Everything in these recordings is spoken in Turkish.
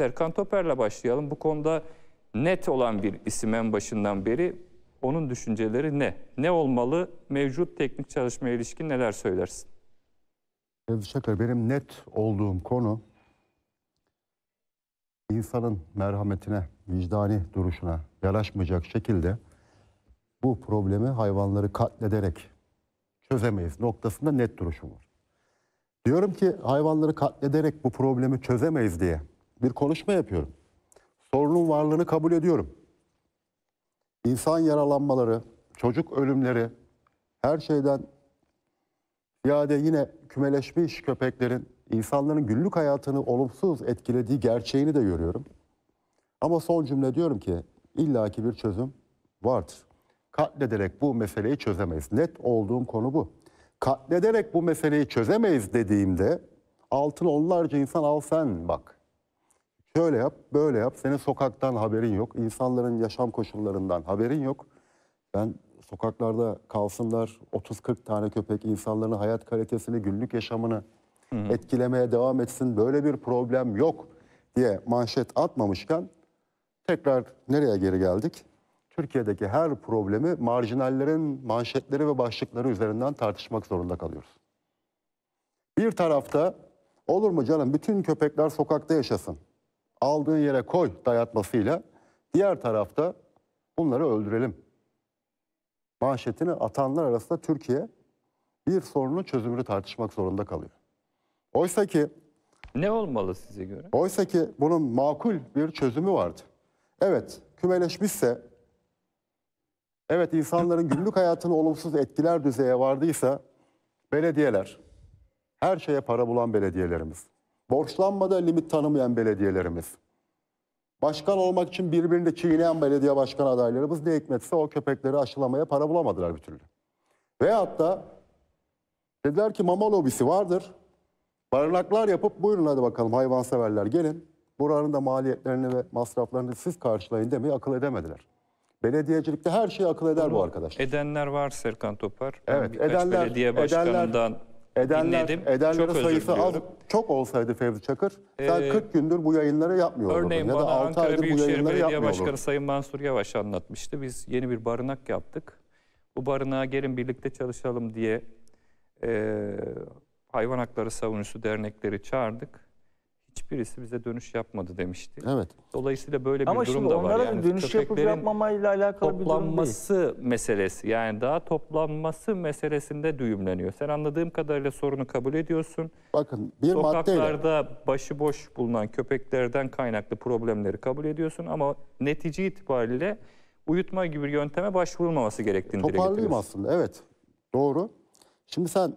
Serkan Toper'le başlayalım. Bu konuda net olan bir isim en başından beri. Onun düşünceleri ne? Ne olmalı? Mevcut teknik çalışmaya ilişkin neler söylersin? Fevzi Çakır benim net olduğum konu insanın merhametine, vicdani duruşuna yaraşmayacak şekilde bu problemi hayvanları katlederek çözemeyiz noktasında net duruşum var. Diyorum ki hayvanları katlederek bu problemi çözemeyiz diye bir konuşma yapıyorum. Sorunun varlığını kabul ediyorum. İnsan yaralanmaları, çocuk ölümleri, her şeyden ziyade yine kümeleşmiş köpeklerin insanların günlük hayatını olumsuz etkilediği gerçeğini de görüyorum. Ama son cümle diyorum ki illaki bir çözüm vardır. Katlederek bu meseleyi çözemeyiz. Net olduğum konu bu. Katlederek bu meseleyi çözemeyiz dediğimde altın onlarca insan al sen bak. Şöyle yap, böyle yap. Senin sokaktan haberin yok. insanların yaşam koşullarından haberin yok. Ben sokaklarda kalsınlar 30-40 tane köpek insanların hayat kalitesini, günlük yaşamını etkilemeye devam etsin. Böyle bir problem yok diye manşet atmamışken tekrar nereye geri geldik? Türkiye'deki her problemi marjinallerin manşetleri ve başlıkları üzerinden tartışmak zorunda kalıyoruz. Bir tarafta olur mu canım bütün köpekler sokakta yaşasın. Aldığın yere koy dayatmasıyla. Diğer tarafta bunları öldürelim. Manşetini atanlar arasında Türkiye bir sorunun çözümünü tartışmak zorunda kalıyor. Oysa ki Ne olmalı size göre? oysa ki bunun makul bir çözümü vardı. Evet, kümeleşmişse evet insanların günlük hayatını olumsuz etkiler düzeye vardıysa belediyeler her şeye para bulan belediyelerimiz. Borçlanmada limit tanımayan belediyelerimiz. Başkan olmak için birbirini çiğneyen belediye başkan adaylarımız ne hikmetse o köpekleri aşılamaya para bulamadılar bir türlü. Veyahut da dediler ki mama lobisi vardır. Barınaklar yapıp buyurun hadi bakalım hayvanseverler gelin. Buranın da maliyetlerini ve masraflarını siz karşılayın demeyi akıl edemediler. Belediyecilikte her şeyi akıl eder bu arkadaşlar. Edenler var Serkan Topar. Ben Evet, birkaç edenler- belediye başkanından Edenler, dinledim. edenlerin Çok sayısı az, çok olsaydı Fevzi Çakır, sen Ee, 40 gündür bu yayınları yapmıyor olurdun. Örneğin Ya da bana 6 Ankara Büyükşehir Belediye Başkanı. Sayın Mansur Yavaş anlatmıştı. Biz yeni bir barınak yaptık. Bu barınağa gelin birlikte çalışalım diye e, hayvan hakları savunucusu dernekleri çağırdık. Hiçbirisi bize dönüş yapmadı demişti. Evet. Dolayısıyla böyle bir Ama durum şimdi da var. onlara Yani dönüş yapıp yapmamayla alakalı bir durum değil. toplanması meselesi yani daha toplanması meselesinde düğümleniyor. Sen anladığım kadarıyla sorunu kabul ediyorsun. Bakın bir maddeyle Sokaklarda başıboş bulunan köpeklerden kaynaklı problemleri kabul ediyorsun ama netice itibariyle uyutma gibi bir yönteme başvurulmaması gerektiğini dile toparlayayım aslında. Evet. Doğru. Şimdi sen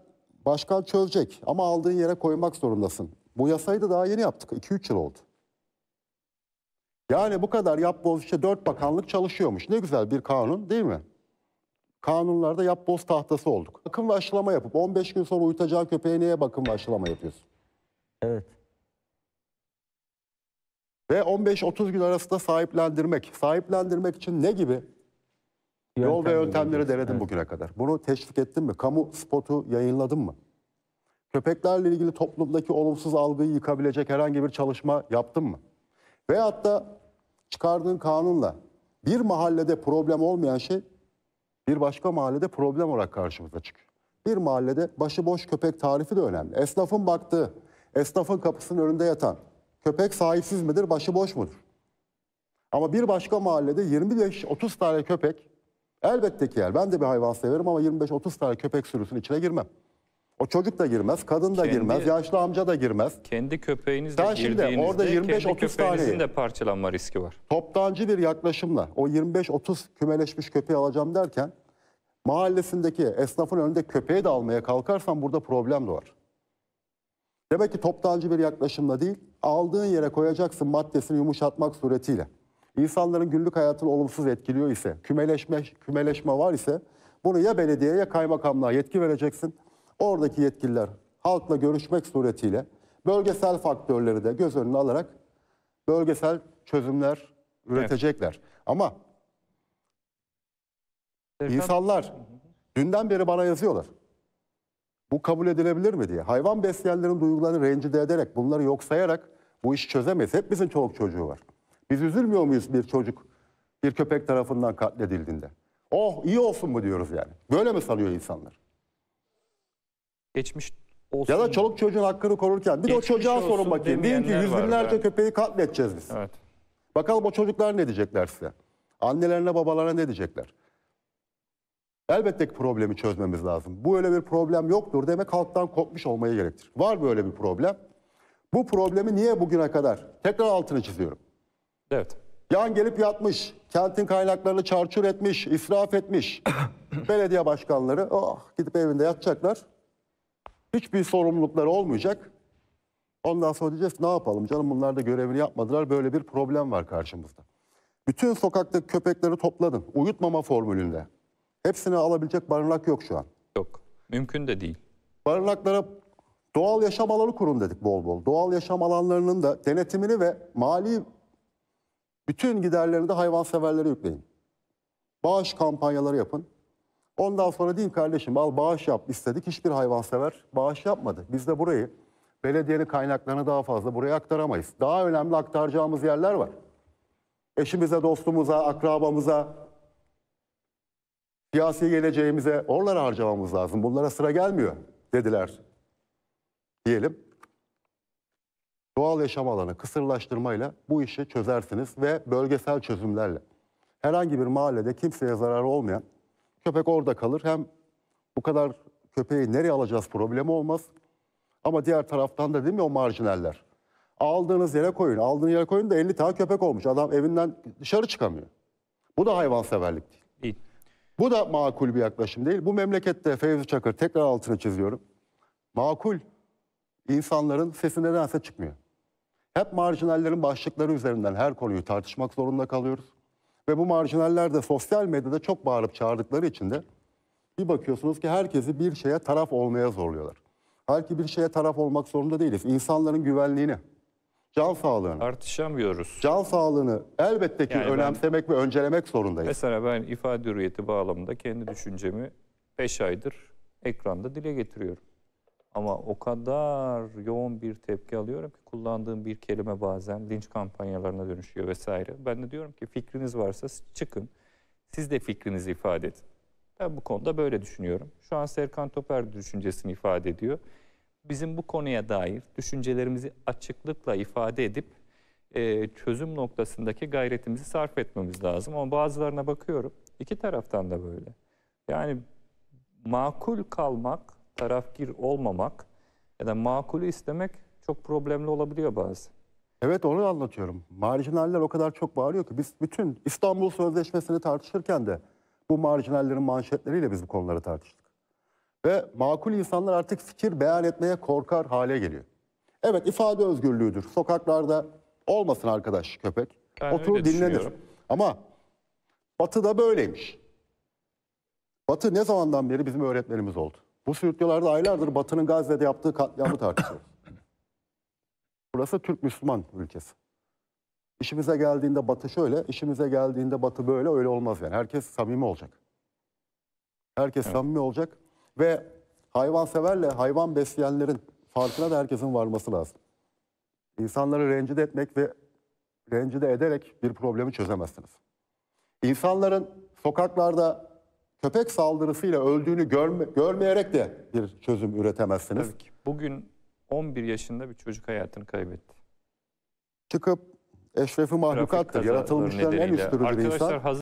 başkan çözecek ama aldığın yere koymak zorundasın. Bu yasayı da daha yeni yaptık. 2-3 yıl oldu. Yani bu kadar yap boz işte 4 bakanlık çalışıyormuş. Ne güzel bir kanun değil mi? Kanunlarda yap boz tahtası olduk. Bakım ve aşılama yapıp 15 gün sonra uyutacağın köpeğe niye bakım ve aşılama yapıyorsun? Evet. Ve 15-30 gün arasında sahiplendirmek. Sahiplendirmek için ne gibi yol ve Yöntemleri denedim evet. bugüne kadar? Bunu teşvik ettin mi? Kamu spotu yayınladın mı? Köpeklerle ilgili toplumdaki olumsuz algıyı yıkabilecek herhangi bir çalışma yaptın mı? Veyahut da çıkardığın kanunla bir mahallede problem olmayan şey bir başka mahallede problem olarak karşımıza çıkıyor. Bir mahallede başıboş köpek tarifi de önemli. Esnafın baktığı, esnafın kapısının önünde yatan köpek sahipsiz midir, başıboş mudur? Ama bir başka mahallede 25-30 tane köpek elbette ki yer. Ben de bir hayvan severim ama 25-30 tane köpek sürüsünün içine girmem. O çocuk da girmez, kadın da Kendi- girmez, yaşlı amca da girmez. Kendi köpeğinizle Sen şimdi orada kendi 25-30 köpeğinizin taneyi- de parçalanma riski var. toptancı bir yaklaşımla o 25-30 kümeleşmiş köpeği alacağım derken mahallesindeki esnafın önünde köpeği de almaya kalkarsan burada problem doğar. Demek ki toptancı bir yaklaşımla değil, aldığın yere koyacaksın maddesini yumuşatmak suretiyle. İnsanların günlük hayatını olumsuz etkiliyor ise, kümeleşme, kümeleşme var ise bunu ya belediyeye ya kaymakamlığa yetki vereceksin. Oradaki yetkililer halkla görüşmek suretiyle bölgesel faktörleri de göz önüne alarak bölgesel çözümler üretecekler. Ama insanlar dünden beri bana yazıyorlar. Bu kabul edilebilir mi diye. Hayvan besleyenlerin duygularını rencide ederek, bunları yok sayarak Bu işi çözemeyiz. Hepimizin çoluk çocuğu var. Biz üzülmüyor muyuz bir çocuk bir köpek tarafından katledildiğinde? Oh iyi olsun mu diyoruz yani. Böyle mi sanıyor insanlar? Geçmiş olsun. Ya da çoluk çocuğun hakkını korurken bir de o Geçmiş çocuğa sorun bakayım. Deyin ki demeyenler yüz var binlerce köpeği katledeceğiz biz. Evet. Bakalım o çocuklar ne diyecekler size? Annelerine babalarına ne diyecekler? Elbette ki problemi çözmemiz lazım. Bu öyle bir problem yoktur demek halktan kopmuş olmayı gerektirir. Var böyle bir problem. Bu problemi niye bugüne kadar? Tekrar altını çiziyorum. Evet. Yan gelip yatmış, kentin kaynaklarını çarçur etmiş, israf etmiş. Belediye başkanları oh, gidip evinde yatacaklar. Hiçbir sorumlulukları olmayacak. Ondan sonra diyeceğiz ne yapalım canım bunlar da görevini yapmadılar. Böyle bir problem var karşımızda. Bütün sokaktaki köpekleri topladın. Uyutmama formülünde. Hepsini alabilecek barınak yok şu an. Yok. Mümkün de değil. Barınaklara doğal yaşam alanı kurun dedik bol bol. Doğal yaşam alanlarının da denetimini ve mali bütün giderlerini de hayvanseverlere yükleyin. Bağış kampanyaları yapın. Ondan sonra deyin kardeşim al bağış yap istedik. Hiçbir hayvansever bağış yapmadı. Biz de burayı belediyenin kaynaklarını daha fazla buraya aktaramayız. Daha önemli aktaracağımız yerler var. Eşimize, dostumuza, akrabamıza, siyasi geleceğimize oralara harcamamız lazım. Bunlara sıra gelmiyor dediler diyelim. Doğal yaşam alanı kısırlaştırmayla bu işi çözersiniz ve bölgesel çözümlerle. Herhangi bir mahallede kimseye zararı olmayan köpek orada kalır. Hem bu kadar köpeği nereye alacağız problemi olmaz. Ama diğer taraftan da değil mi o marjinaller? Aldığınız yere koyun. Aldığınız yere koyun da 50 tane köpek olmuş. Adam evinden dışarı çıkamıyor. Bu da hayvanseverlik değil. Değil. Bu da makul bir yaklaşım değil. Bu memlekette Fevzi Çakır tekrar altını çiziyorum. Makul insanların sesi nedense çıkmıyor. Hep marjinallerin başlıkları üzerinden her konuyu tartışmak zorunda kalıyoruz. Ve bu marjinaller de sosyal medyada çok bağırıp çağırdıkları için de bir bakıyorsunuz ki herkesi bir şeye taraf olmaya zorluyorlar. Halbuki bir şeye taraf olmak zorunda değiliz. İnsanların güvenliğini, can sağlığını, Tartışamıyoruz. can sağlığını elbette ki Yani ben- önemsemek ve öncelemek zorundayız. Mesela ben ifade hürriyeti bağlamında kendi düşüncemi 5 aydır ekranda dile getiriyorum. Ama o kadar yoğun bir tepki alıyorum ki kullandığım bir kelime bazen linç kampanyalarına dönüşüyor vesaire. Ben de diyorum ki fikriniz varsa çıkın. Siz de fikrinizi ifade edin. Ben bu konuda böyle düşünüyorum. Şu an Serkan Toper düşüncesini ifade ediyor. Bizim bu konuya dair düşüncelerimizi açıklıkla ifade edip e, çözüm noktasındaki gayretimizi sarf etmemiz lazım. Ama bazılarına bakıyorum. iki taraftan da böyle. Yani makul kalmak, tarafgir olmamak ya da makulü istemek çok problemli olabiliyor bazen. Evet onu anlatıyorum. Marjinaller o kadar çok bağırıyor ki biz bütün İstanbul Sözleşmesi'ni tartışırken de bu marjinallerin manşetleriyle biz bu konuları tartıştık. Ve makul insanlar artık fikir beyan etmeye korkar hale geliyor. Evet ifade özgürlüğüdür. Sokaklarda olmasın arkadaş köpek. Ben Oturur dinlenir. Ama Batı'da böyleymiş. Batı ne zamandan beri bizim öğretmenimiz oldu. Bu stüdyolarda aylardır Batı'nın Gazze'de yaptığı katliamı tartışıyoruz. Burası Türk Müslüman ülkesi. İşimize geldiğinde Batı şöyle, işimize geldiğinde Batı böyle öyle olmaz yani. Herkes samimi olacak. Herkes samimi olacak ve hayvanseverle hayvan besleyenlerin farkına da herkesin varması lazım. İnsanları rencide etmek ve rencide ederek bir problemi çözemezsiniz. İnsanların sokaklarda köpek saldırısıyla öldüğünü görme- görmeyerek de bir çözüm üretemezsiniz. Tabii ki. Bugün 11 yaşında bir çocuk hayatını kaybetti. Çıkıp eşrefi mahlukattır. Yaratılmışların en bir insan. Arkadaşlar